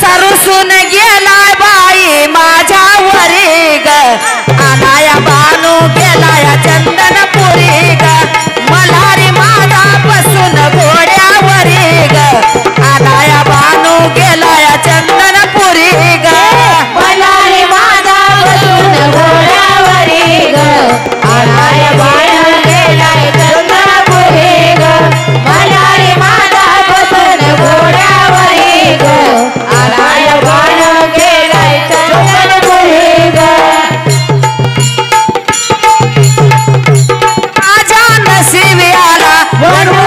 सारू सुन गेला. Welcome